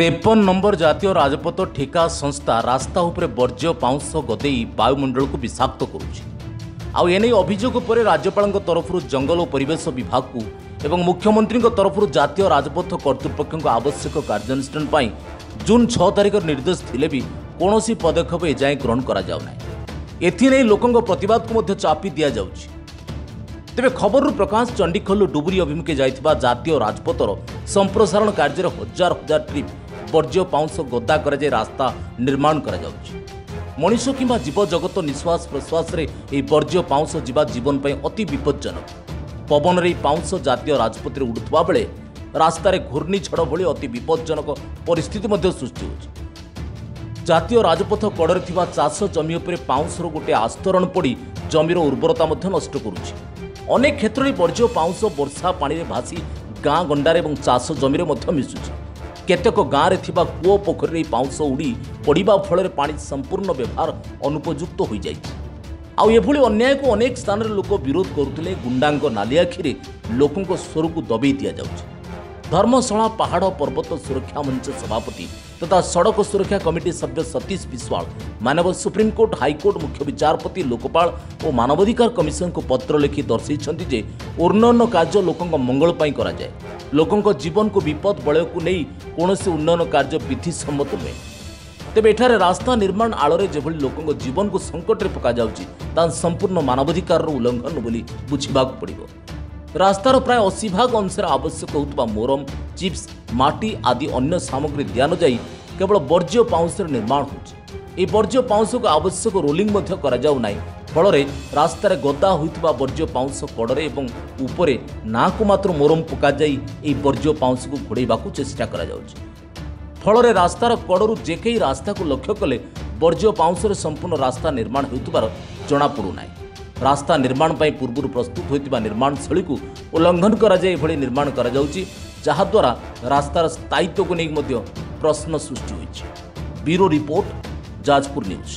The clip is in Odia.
ତେପନ ନମ୍ବର ଜାତୀୟ ରାଜପଥ ଠିକା ସଂସ୍ଥା ରାସ୍ତା ଉପରେ ବର୍ଜ୍ୟ ପାଉଁଶ ଗଦେଇ ବାୟୁମଣ୍ଡଳକୁ ବିଷାକ୍ତ କରୁଛି। ଆଉ ଏନେଇ ଅଭିଯୋଗ ପରେ ରାଜ୍ୟପାଳଙ୍କ ତରଫରୁ ଜଙ୍ଗଲ ଓ ପରିବେଶ ବିଭାଗକୁ ଏବଂ ମୁଖ୍ୟମନ୍ତ୍ରୀଙ୍କ ତରଫରୁ ଜାତୀୟ ରାଜପଥ କର୍ତ୍ତୃପକ୍ଷଙ୍କ ଆବଶ୍ୟକ କାର୍ଯ୍ୟାନୁଷ୍ଠାନ ପାଇଁ ଜୁନ୍ ଛଅ ତାରିଖର ନିର୍ଦ୍ଦେଶ ଥିଲେ ବି କୌଣସି ପଦକ୍ଷେପ ଏଯାଏଁ ଗ୍ରହଣ କରାଯାଉନାହିଁ। ଏଥିନେଇ ଲୋକଙ୍କ ପ୍ରତିବାଦକୁ ମଧ୍ୟ ଚାପି ଦିଆଯାଉଛି। ତେବେ ଖବରରୁ ପ୍ରକାଶ ଚଣ୍ଡିଖୋଲରୁ ଡୁବୁରି ଅଭିମୁଖେ ଯାଇଥିବା ଜାତୀୟ ରାଜପଥର ସମ୍ପ୍ରସାରଣ କାର୍ଯ୍ୟରେ ହଜାର ହଜାର ଟ୍ରିପ୍ ବର୍ଜ୍ୟ ପାଉଁଶ ଗଦା କରାଯାଇ ରାସ୍ତା ନିର୍ମାଣ କରାଯାଉଛି। ମଣିଷ କିମ୍ବା ଜୀବଜଗତ ନିଶ୍ୱାସ ପ୍ରଶ୍ୱାସରେ ଏହି ବର୍ଜ୍ୟ ପାଉଁଶ ଯିବା ଜୀବନ ପାଇଁ ଅତି ବିପଜ୍ଜନକ। ପବନରେ ଏହି ପାଉଁଶ ଜାତୀୟ ରାଜପଥରେ ଉଡ଼ୁଥିବା ବେଳେ ରାସ୍ତାରେ ଘୂର୍ଣ୍ଣିଝଡ଼ ଭଳି ଅତି ବିପଜ୍ଜନକ ପରିସ୍ଥିତି ମଧ୍ୟ ସୃଷ୍ଟି ହେଉଛି। ଜାତୀୟ ରାଜପଥ କଡ଼ରେ ଥିବା ଚାଷ ଜମି ଉପରେ ପାଉଁଶର ଗୋଟିଏ ଆସ୍ତରଣ ପଡ଼ି ଜମିର ଉର୍ବରତା ମଧ୍ୟ ନଷ୍ଟ କରୁଛି। ଅନେକ କ୍ଷେତ୍ରରେ ବର୍ଜ୍ୟ ପାଉଁଶ ବର୍ଷା ପାଣିରେ ଭାସି ଗାଁ ଗଣ୍ଡାରେ ଏବଂ ଚାଷ ଜମିରେ ମଧ୍ୟ ମିଶୁଛି। କେତେକ ଗାଁରେ ଥିବା କୂଅ ପୋଖରୀରେ ପାଉଁଶ ଉଡ଼ି ପଡ଼ିବା ଫଳରେ ପାଣି ସମ୍ପୂର୍ଣ୍ଣ ବ୍ୟବହାର ଅନୁପଯୁକ୍ତ ହୋଇଯାଇଛି। ଆଉ ଏଭଳି ଅନ୍ୟାୟକୁ ଅନେକ ସ୍ଥାନରେ ଲୋକ ବିରୋଧ କରୁଥିଲେ। ଗୁଣ୍ଡାଙ୍କ ନାଲି ଆଖିରେ ଲୋକଙ୍କ ସ୍ୱରକୁ ଦବେଇ ଦିଆଯାଉଛି। ଧର୍ମଶାଳା ପାହାଡ଼ ପର୍ବତ ସୁରକ୍ଷା ମଞ୍ଚ ସଭାପତି ତଥା ସଡ଼କ ସୁରକ୍ଷା କମିଟି ସଭ୍ୟ ସତୀଶ ବିଶ୍ୱାଳ ମାନବ ସୁପ୍ରିମକୋର୍ଟ ହାଇକୋର୍ଟ ମୁଖ୍ୟ ବିଚାରପତି ଲୋକପାଳ ଓ ମାନବାଧିକାର କମିଶନଙ୍କୁ ପତ୍ର ଲେଖି ଦର୍ଶାଇଛନ୍ତି ଯେ ଉନ୍ନୟନ କାର୍ଯ୍ୟ ଲୋକଙ୍କ ମଙ୍ଗଳ ପାଇଁ କରାଯାଏ। ଲୋକଙ୍କ ଜୀବନକୁ ବିପଦ ବଳୟକୁ ନେଇ କୌଣସି ଉନ୍ନୟନ କାର୍ଯ୍ୟ ବିଧିସମ୍ମତ ନୁହେଁ। ତେବେ ଏଠାରେ ରାସ୍ତା ନିର୍ମାଣ ଆଳରେ ଯେଭଳି ଲୋକଙ୍କ ଜୀବନକୁ ସଙ୍କଟରେ ପକାଯାଉଛି ତାହା ସମ୍ପୂର୍ଣ୍ଣ ମାନବାଧିକାରର ଉଲ୍ଲଂଘନ ବୋଲି ବୁଝିବାକୁ ପଡ଼ିବ। ରାସ୍ତାର ପ୍ରାୟ ଅଶୀ ଭାଗ ଅଂଶରେ ଆବଶ୍ୟକ ହେଉଥିବା ମୋରମ ଚିପ୍ସ ମାଟି ଆଦି ଅନ୍ୟ ସାମଗ୍ରୀ ଦିଆନଯାଇ କେବଳ ବର୍ଜ୍ୟ ପାଉଁଶରେ ନିର୍ମାଣ ହେଉଛି। ଏହି ବର୍ଜ୍ୟ ପାଉଁଶକୁ ଆବଶ୍ୟକ ରୋଲିଂ ମଧ୍ୟ କରାଯାଉ ନାହିଁ ଫଳରେ ରାସ୍ତାରେ ଗଦା ହୋଇଥିବା ବର୍ଜ୍ୟ ପାଉଁଶ କଡ଼ରେ ଏବଂ ଉପରେ ନାଁକୁ ମାତ୍ର ମୋରମ ପକାଯାଇ ଏହି ବର୍ଜ୍ୟ ପାଉଁଶକୁ ଘୋଡ଼ାଇବାକୁ ଚେଷ୍ଟା କରାଯାଉଛି। ଫଳରେ ରାସ୍ତାର କଡ଼ରୁ ଯେ କେହି ରାସ୍ତାକୁ ଲକ୍ଷ୍ୟ କଲେ ବର୍ଜ୍ୟ ପାଉଁଶରେ ସମ୍ପୂର୍ଣ୍ଣ ରାସ୍ତା ନିର୍ମାଣ ହେଉଥିବାର ଜଣାପଡ଼ୁନାହିଁ। ରାସ୍ତା ନିର୍ମାଣ ପାଇଁ ପୂର୍ବରୁ ପ୍ରସ୍ତୁତ ହୋଇଥିବା ନିର୍ମାଣସ୍ଥଳୀକୁ ଶୈଳୀକୁ ଉଲ୍ଲଙ୍ଘନ କରାଯାଇ ଏଭଳି ନିର୍ମାଣ କରାଯାଉଛି ଯାହାଦ୍ୱାରା ରାସ୍ତାର ସ୍ଥାୟିତ୍ୱକୁ ନେଇ ମଧ୍ୟ ପ୍ରଶ୍ନ ସୃଷ୍ଟି ହୋଇଛି। Bureau report Jajpur news.